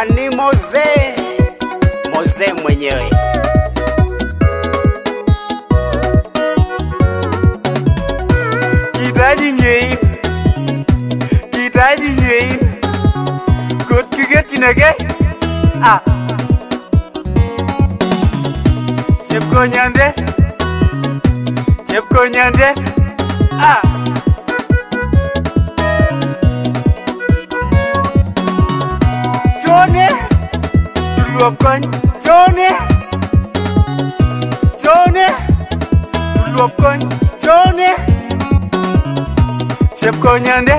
ani moze moze mwenyewe kitaji nyein kitaji nyein kot kigetinege a chepkonyande chepkonyande a ah. ah. Tulopkan Johnny Johnny Tulopkan Johnny Chepkonyande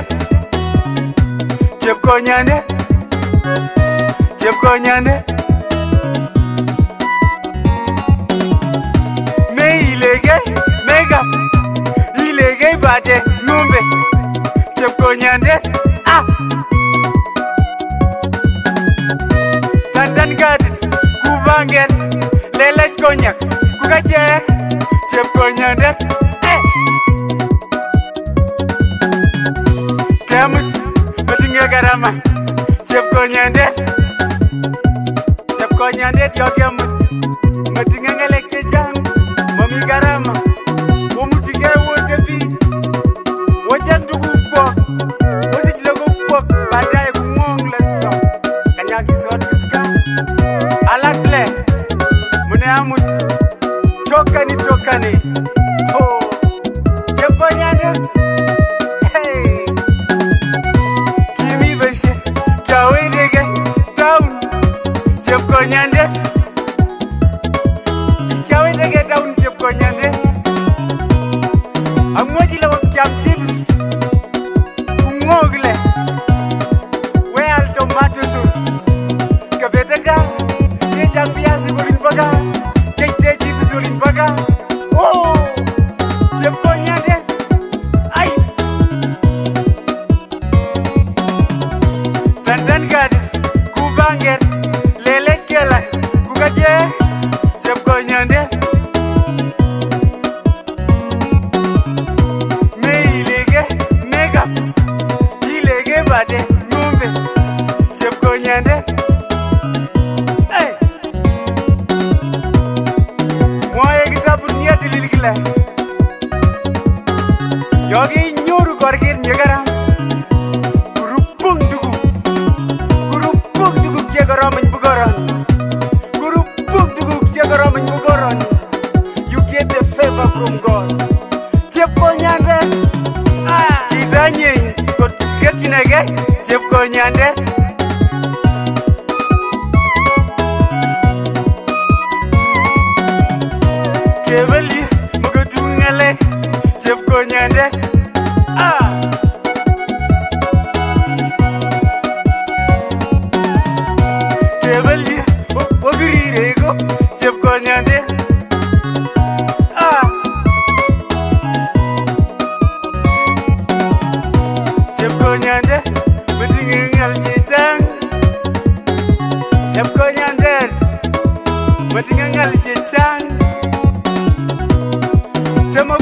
Chepkonyande Chepkonyande Me ilege mega ilege bate numbe Chepkonyande Chepkonyande kelech konya ku kache chep konyande kemuch eh. metinye garama chep konyande chep konyande yo kemuch munhu tokani tokani ho jepanyane kimi veshe kyawerege town jepkonyande kyawerege town jepkonyande amwejilawa kyamje Gracias. nhà anyiny kot ketinegei chepkonyandet kebeli mukutu nhà chepkonyandet Se me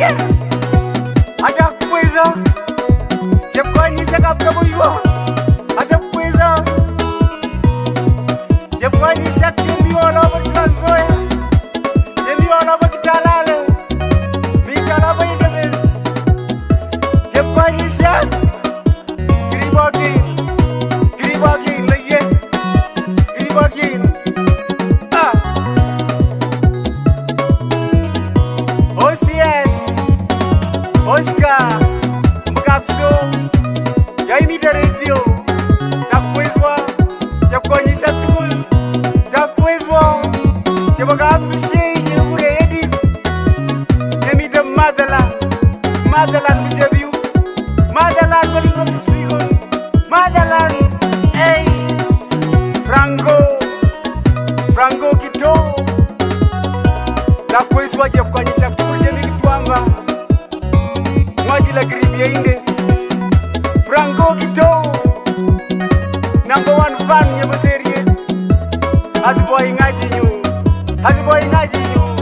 Yeah. Ada kuiza. Jepang ni saya kapten buiwa. Yeah. Number one fan, you must say it. As a boy, imagine you hazimboinaziyu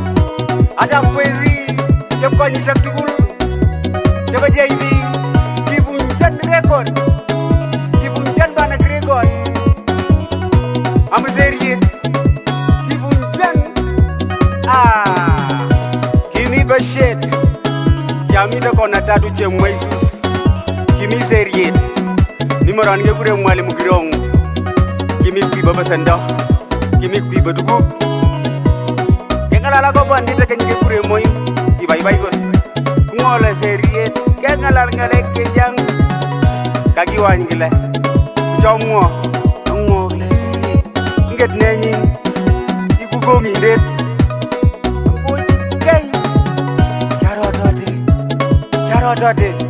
ata kwezi jepkanyisa tukul jepejeidi kivunjan rekod kivunjan banak rekod amzeryet kivunjan a ah. kimi beshet jamitokona tatu jemwaisus kimi zeryet nimoran gekure mwali mukirong kimi kwiba besendo kimi kwiba tukuk ndetekenyekekuremoi ibaibaigon kungole seriet kengalar ngalek kejang kakiwany gile kuchomngo angole seriet nget nenyin ikukongindet kei kiarotote kiarotote